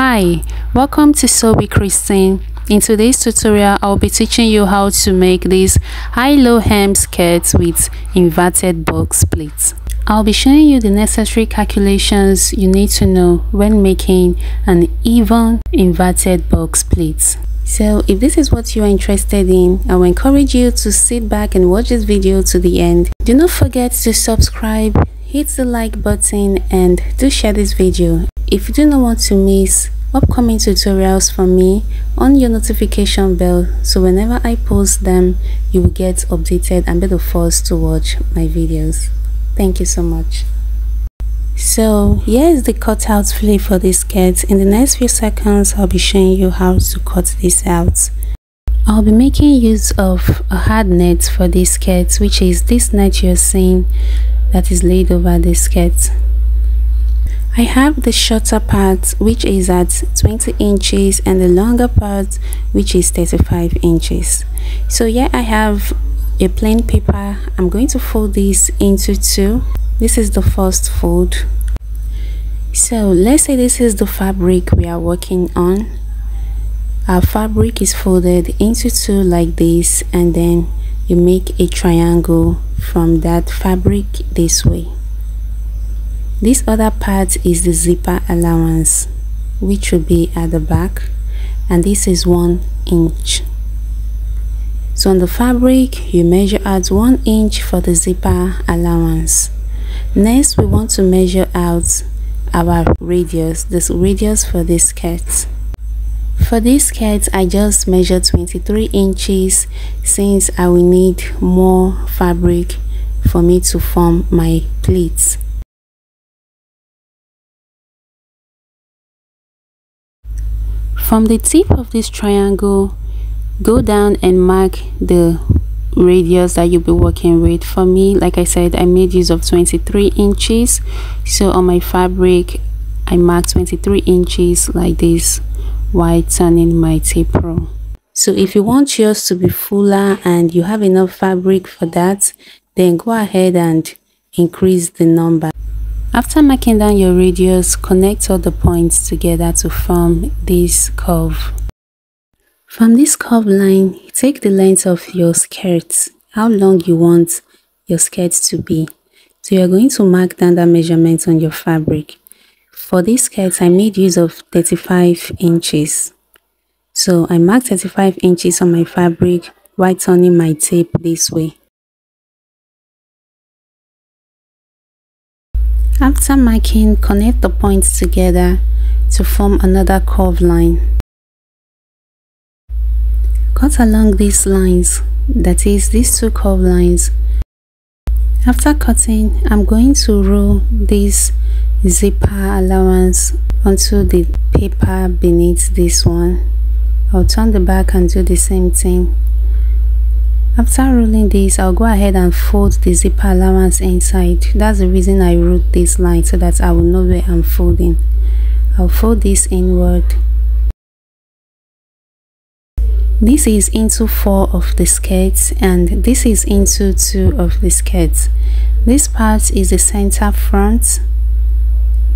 Hi, welcome to with Christine. In today's tutorial, I'll be teaching you how to make these high-low hem skirts with inverted box pleats. I'll be showing you the necessary calculations you need to know when making an even inverted box pleats. So if this is what you are interested in, I will encourage you to sit back and watch this video to the end. Do not forget to subscribe, hit the like button and do share this video. If you do not want to miss upcoming tutorials from me on your notification bell so whenever I post them you will get updated and be the first to watch my videos. Thank you so much. So here is the cutout flip for this skirt. In the next few seconds I'll be showing you how to cut this out. I'll be making use of a hard net for this skirt which is this net you're seeing that is laid over the skirt. I have the shorter part which is at 20 inches and the longer part which is 35 inches. So here I have a plain paper. I'm going to fold this into two. This is the first fold. So let's say this is the fabric we are working on. Our fabric is folded into two like this and then you make a triangle from that fabric this way. This other part is the zipper allowance which will be at the back and this is one inch. So on the fabric you measure out one inch for the zipper allowance. Next we want to measure out our radius, this radius for this skirt. For this skirt I just measured 23 inches since I will need more fabric for me to form my pleats. From the tip of this triangle, go down and mark the radius that you'll be working with. For me, like I said, I made use of 23 inches. So on my fabric, I marked 23 inches like this turning my tape roll. So if you want yours to be fuller and you have enough fabric for that, then go ahead and increase the number. After marking down your radius, connect all the points together to form this curve. From this curve line, take the length of your skirt, how long you want your skirt to be. So you're going to mark down that measurement on your fabric. For this skirt, I made use of 35 inches. So I marked 35 inches on my fabric while turning my tape this way. After marking, connect the points together to form another curve line. Cut along these lines, that is these two curve lines. After cutting, I'm going to roll this zipper allowance onto the paper beneath this one. I'll turn the back and do the same thing. After rolling this, I'll go ahead and fold the zipper allowance inside. That's the reason I wrote this line so that I will know where I'm folding. I'll fold this inward. This is into 4 of the skirts and this is into 2 of the skirts. This part is the center front.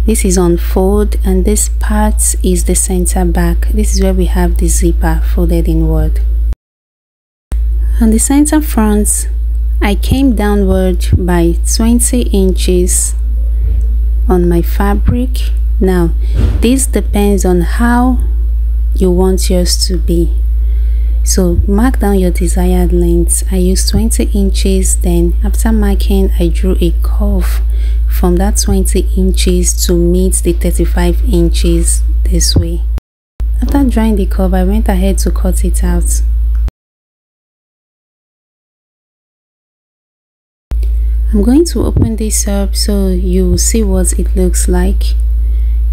This is on fold and this part is the center back. This is where we have the zipper folded inward. On the center front, I came downward by 20 inches on my fabric. Now, this depends on how you want yours to be. So mark down your desired length. I used 20 inches then after marking I drew a curve from that 20 inches to meet the 35 inches this way. After drawing the curve I went ahead to cut it out. I'm going to open this up so you see what it looks like.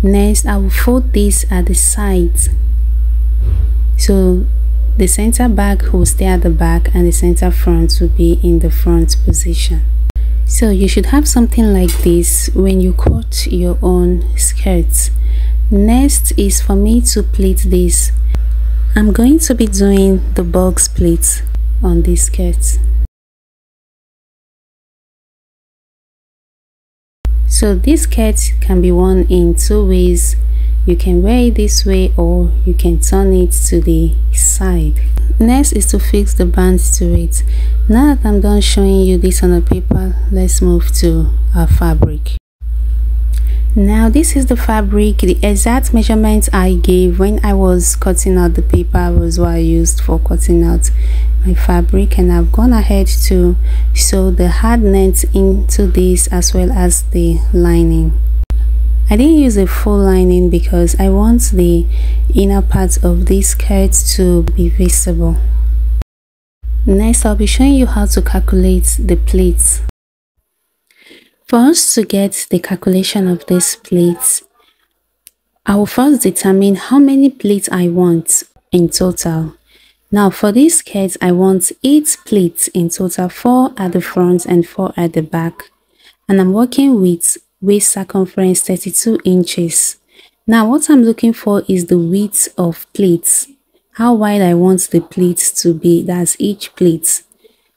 Next, I will fold this at the sides. So the center back will stay at the back and the center front will be in the front position. So you should have something like this when you cut your own skirts. Next is for me to pleat this. I'm going to be doing the box pleats on this skirt. So this skirt can be worn in two ways. You can wear it this way or you can turn it to the side. Next is to fix the bands to it. Now that i'm done showing you this on the paper let's move to our fabric. Now this is the fabric the exact measurements i gave when i was cutting out the paper was what i used for cutting out my fabric. And i've gone ahead to sew the hard into this as well as the lining I didn't use a full lining because I want the inner part of this skirt to be visible. Next, I'll be showing you how to calculate the pleats. For us to get the calculation of these pleats, I will first determine how many pleats I want in total. Now for this skirt, I want 8 pleats in total, 4 at the front and 4 at the back. And I'm working with waist circumference 32 inches. Now what I'm looking for is the width of pleats. How wide I want the pleats to be, that's each pleat.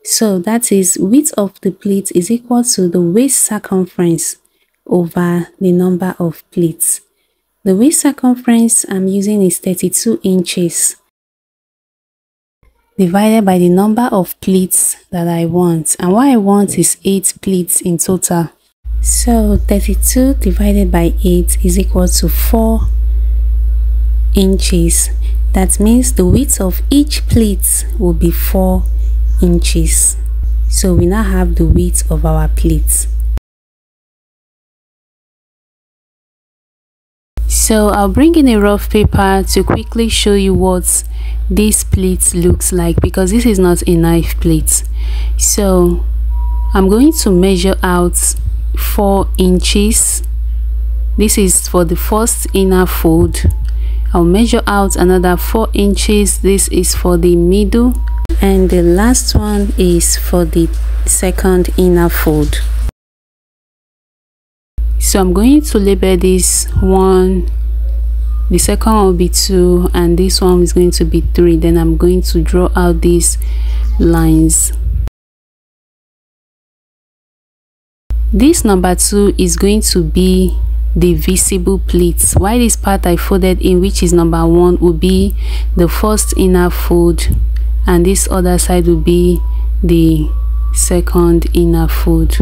So that is width of the pleat is equal to the waist circumference over the number of pleats. The waist circumference I'm using is 32 inches divided by the number of pleats that I want and what I want is 8 pleats in total. So 32 divided by 8 is equal to 4 inches. That means the width of each pleat will be 4 inches. So we now have the width of our pleats. So I'll bring in a rough paper to quickly show you what this pleat looks like because this is not a knife pleat. So I'm going to measure out 4 inches. This is for the first inner fold. I'll measure out another 4 inches. This is for the middle. And the last one is for the second inner fold. So I'm going to label this one. The second will be 2 and this one is going to be 3 then I'm going to draw out these lines this number two is going to be the visible pleats while this part i folded in which is number one will be the first inner fold and this other side will be the second inner fold.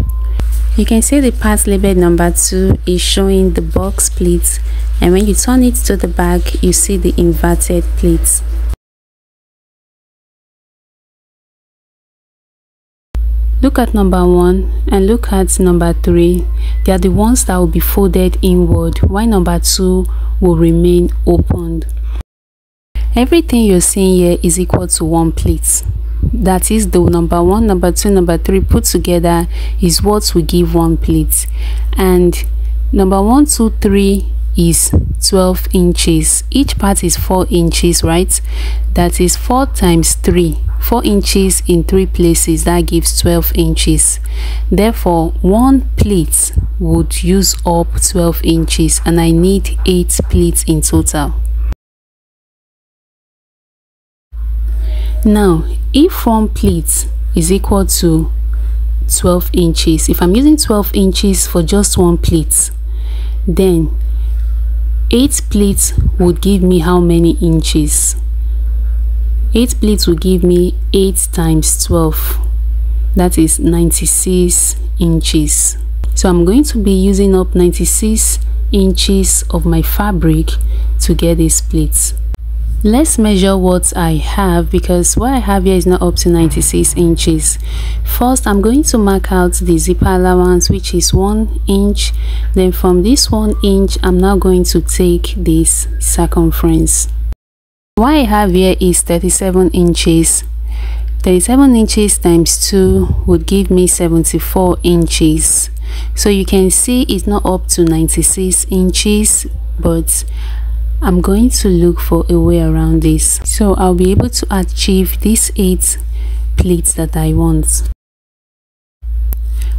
You can see the part labeled number two is showing the box pleats and when you turn it to the back you see the inverted pleats Look at number 1 and look at number 3. They are the ones that will be folded inward while number 2 will remain opened. Everything you're seeing here is equal to one pleat. That is the number 1, number 2, number 3 put together is what will give one pleat. And number 1, 2, 3 is 12 inches. Each part is 4 inches, right? That is 4 times 3 4 inches in 3 places that gives 12 inches therefore one pleat would use up 12 inches and I need 8 pleats in total now if one pleat is equal to 12 inches if I'm using 12 inches for just one pleat then 8 pleats would give me how many inches? 8 pleats will give me 8 times 12 that is 96 inches. So i'm going to be using up 96 inches of my fabric to get these pleats let's measure what i have because what i have here is not up to 96 inches. First i'm going to mark out the zipper allowance which is one inch. Then from this one inch i'm now going to take this circumference. What I have here is 37 inches. 37 inches times 2 would give me 74 inches. So you can see it's not up to 96 inches but I'm going to look for a way around this. So I'll be able to achieve these 8 pleats that I want.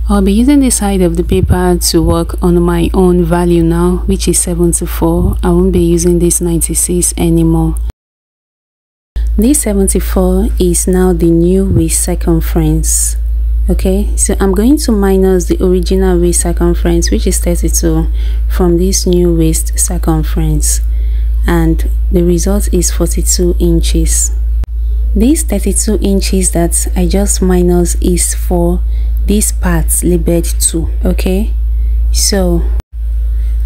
I'll be using the side of the paper to work on my own value now which is 74 I won't be using this 96 anymore. This 74 is now the new waist circumference okay? So i'm going to minus the original waist circumference which is 32 from this new waist circumference and the result is 42 inches. This 32 inches that i just minus is for this part labeled 2 okay? So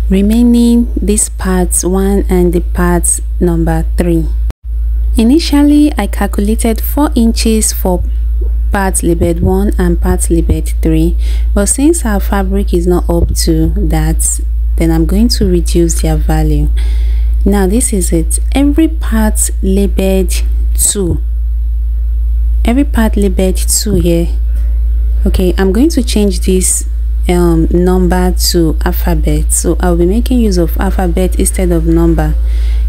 remaining this part 1 and the part number 3 initially i calculated 4 inches for part labeled 1 and part labeled 3 but since our fabric is not up to that then i'm going to reduce their value now this is it. Every part labeled 2 every part labeled 2 here. Okay i'm going to change this um, number to alphabet. So i'll be making use of alphabet instead of number.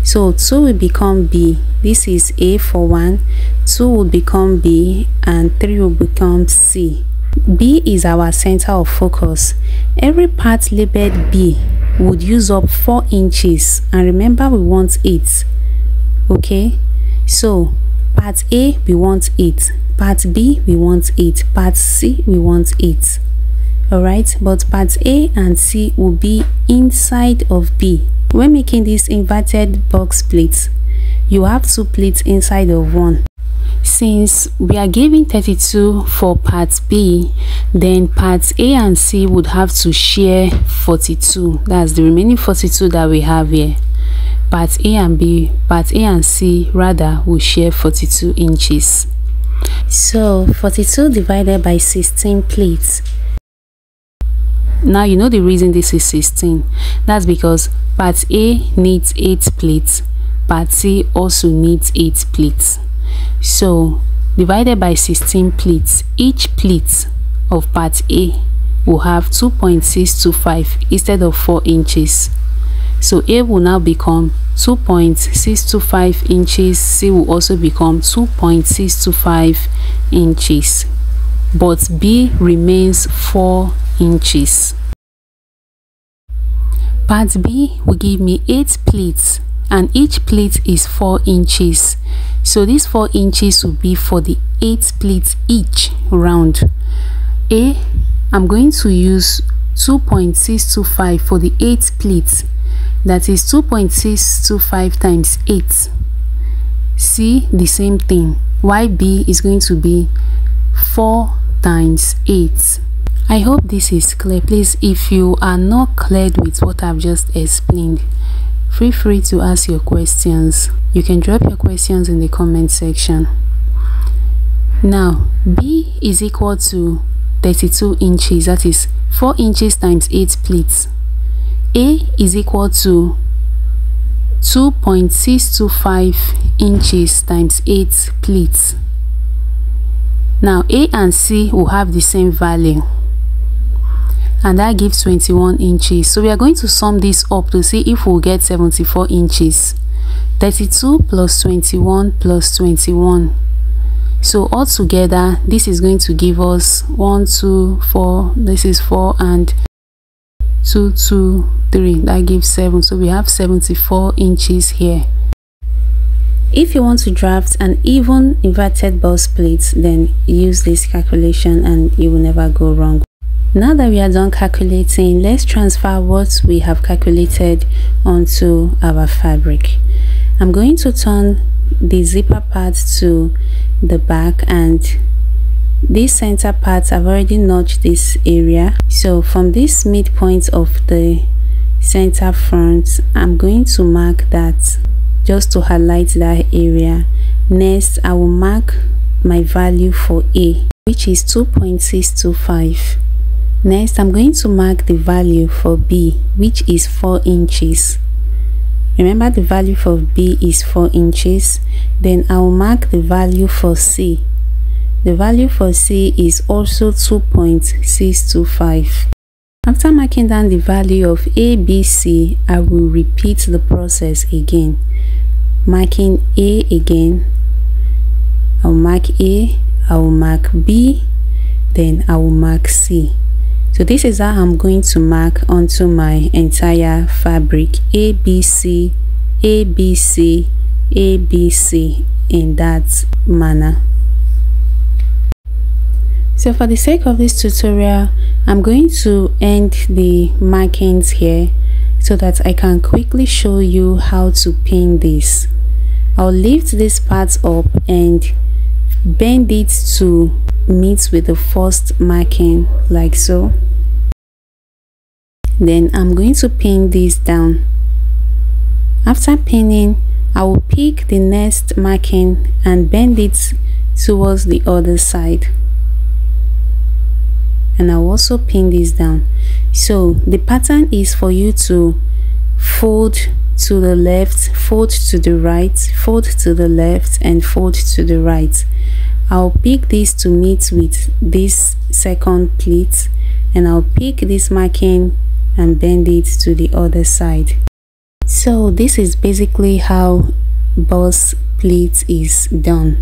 So 2 will become b. This is a for 1 2 will become b and 3 will become c. B is our center of focus. Every part labeled b would use up 4 inches. And remember we want 8 okay? So part A we want 8 part B we want 8 part C we want 8 alright? But part A and C will be inside of B. When making this inverted box plates you have two plates inside of one since we are giving 32 for part B, then parts A and C would have to share 42. That's the remaining 42 that we have here. Part A and B, part A and C rather will share 42 inches. So 42 divided by 16 plates. Now you know the reason this is 16. That's because part A needs 8 plates, part C also needs 8 plates. So divided by 16 pleats, each pleat of part A will have 2.625 instead of 4 inches. So A will now become 2.625 inches, C will also become 2.625 inches, but B remains 4 inches. Part B will give me 8 pleats and each plate is 4 inches. So these 4 inches will be for the 8 plates each round. A i'm going to use 2.625 for the 8 plates. That is 2.625 times 8 c the same thing. Yb is going to be 4 times 8 i hope this is clear. Please if you are not cleared with what i've just explained feel free to ask your questions. You can drop your questions in the comment section. Now b is equal to 32 inches that is 4 inches times 8 pleats a is equal to 2.625 inches times 8 pleats now a and c will have the same value and that gives 21 inches. So we are going to sum this up to see if we'll get 74 inches. 32 plus 21 plus 21 so all together this is going to give us 1 2 4 this is 4 and 2 2 3 that gives 7 so we have 74 inches here. If you want to draft an even inverted box plate then use this calculation and you will never go wrong now that we are done calculating, let's transfer what we have calculated onto our fabric. I'm going to turn the zipper part to the back and this center part I've already notched this area. So from this midpoint of the center front I'm going to mark that just to highlight that area. Next I will mark my value for A which is 2.625 Next, I'm going to mark the value for B, which is 4 inches. Remember the value for B is 4 inches. Then I'll mark the value for C. The value for C is also 2.625. After marking down the value of A, B, C, I will repeat the process again. Marking A again. I'll mark A, I will mark B, then I will mark C so this is how i'm going to mark onto my entire fabric abc abc abc in that manner. So for the sake of this tutorial i'm going to end the markings here so that i can quickly show you how to pin this. I'll lift this part up and bend it to meet with the first marking like so. Then i'm going to pin this down. After pinning i will pick the next marking and bend it towards the other side. And I'll also pin this down. So the pattern is for you to fold to the left fold to the right fold to the left and fold to the right I'll pick this to meet with this second pleat and I'll pick this marking and bend it to the other side. So this is basically how box pleat is done.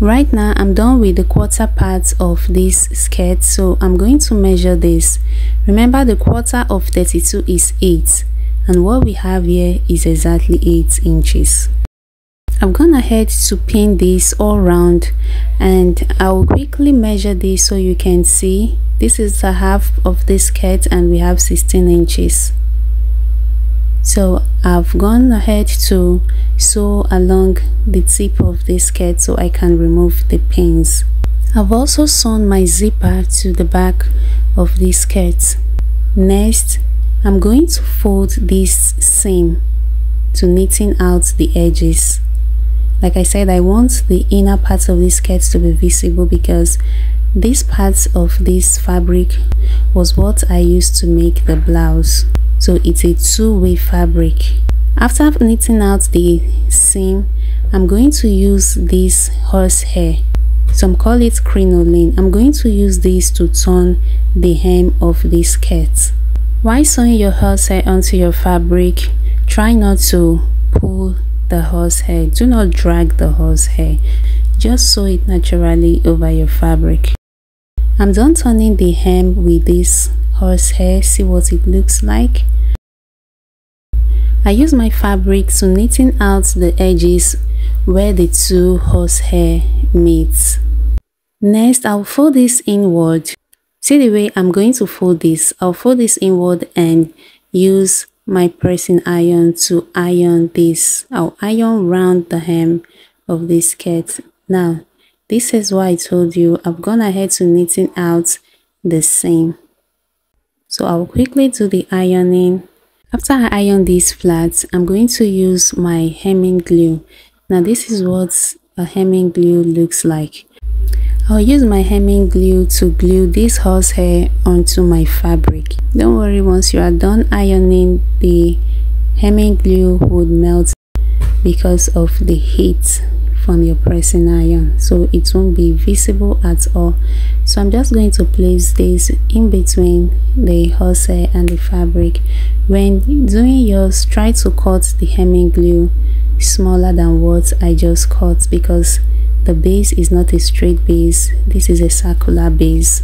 Right now i'm done with the quarter part of this skirt so i'm going to measure this. Remember the quarter of 32 is 8 and what we have here is exactly 8 inches I've gone ahead to pin this all round and I'll quickly measure this so you can see this is the half of this skirt and we have 16 inches so I've gone ahead to sew along the tip of this skirt so I can remove the pins. I've also sewn my zipper to the back of this skirt. Next, I'm going to fold this seam to knitting out the edges. Like I said, I want the inner parts of this skirt to be visible because this part of this fabric was what I used to make the blouse. So it's a two-way fabric. After knitting out the seam i'm going to use this horse horsehair. Some call it crinoline. I'm going to use this to turn the hem of this skirt. While sewing your horsehair onto your fabric? Try not to pull the horsehair do not drag the horsehair just sew it naturally over your fabric. I'm done turning the hem with this horsehair see what it looks like. I use my fabric to knitting out the edges where the two horsehair meets. Next, I'll fold this inward. See the way I'm going to fold this. I'll fold this inward and use my pressing iron to iron this. I'll iron round the hem of this skirt. Now, this is why I told you I've gone ahead to knitting out the seam. So I'll quickly do the ironing after I iron these flats, I'm going to use my hemming glue. Now this is what a hemming glue looks like. I'll use my hemming glue to glue this horsehair onto my fabric. Don't worry, once you are done ironing, the hemming glue would melt because of the heat from your pressing iron so it won't be visible at all so i'm just going to place this in between the horsehair and the fabric when doing yours try to cut the hemming glue smaller than what i just cut because the base is not a straight base. This is a circular base.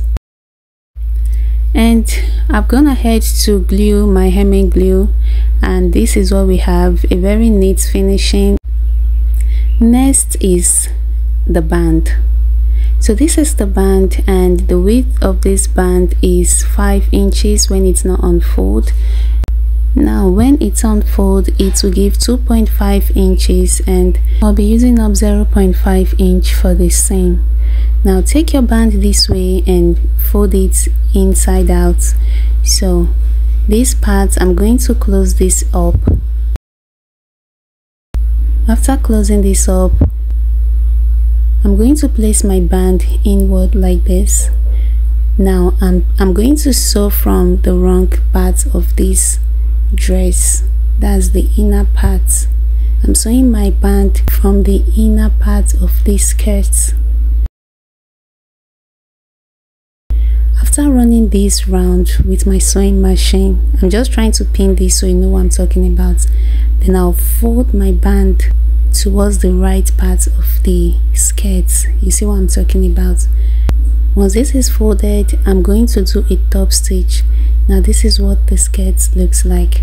And I've gone ahead to glue my hemming glue and this is what we have a very neat finishing. Next is the band. So this is the band and the width of this band is 5 inches when it's not unfold now when it's unfold it will give 2.5 inches and I'll be using up 0.5 inch for the seam now take your band this way and fold it inside out. So this part I'm going to close this up. After closing this up, I'm going to place my band inward like this. Now I'm, I'm going to sew from the wrong part of this dress. That's the inner part. I'm sewing my band from the inner part of this skirt. After running this round with my sewing machine, I'm just trying to pin this so you know what I'm talking about. Then I'll fold my band towards the right part of the skirt you see what i'm talking about once this is folded. I'm going to do a top stitch. Now this is what the skirt looks like